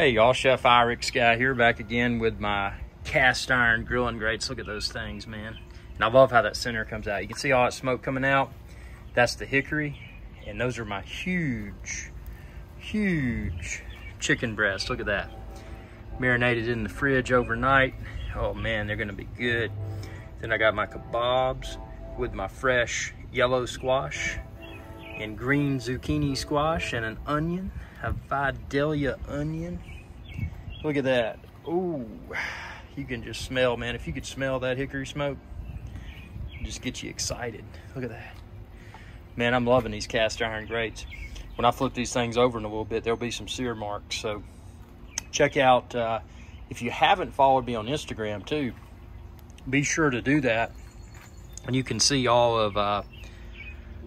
Hey y'all, Chef IrixGuy here back again with my cast iron grilling grates. Look at those things, man. And I love how that center comes out. You can see all that smoke coming out. That's the hickory. And those are my huge, huge chicken breasts. Look at that. Marinated in the fridge overnight. Oh man, they're gonna be good. Then I got my kebabs with my fresh yellow squash and green zucchini squash and an onion, a Vidalia onion. Look at that. Ooh, you can just smell, man. If you could smell that hickory smoke, just get you excited. Look at that. Man, I'm loving these cast iron grates. When I flip these things over in a little bit, there'll be some sear marks. So check out, uh, if you haven't followed me on Instagram too, be sure to do that. And you can see all of uh,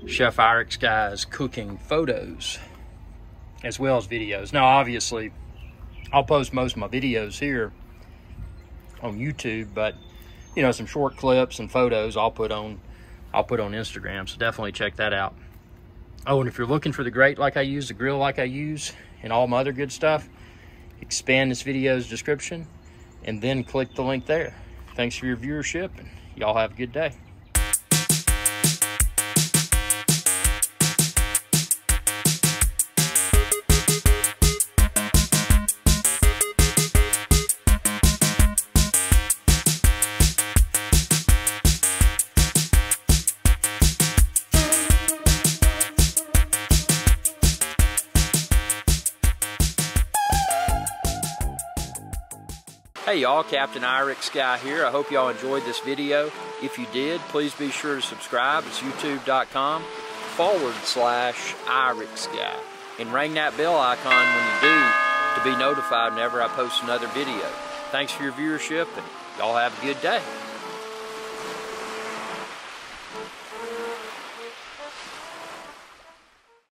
Chef IrixGuy's cooking photos as well as videos. Now, obviously, I'll post most of my videos here on YouTube, but you know, some short clips and photos I'll put on I'll put on Instagram. So definitely check that out. Oh, and if you're looking for the grate like I use, the grill like I use, and all my other good stuff, expand this video's description and then click the link there. Thanks for your viewership and y'all have a good day. Hey y'all, Captain IrixGuy here. I hope y'all enjoyed this video. If you did, please be sure to subscribe. It's youtube.com forward slash IrixGuy. And ring that bell icon when you do to be notified whenever I post another video. Thanks for your viewership and y'all have a good day.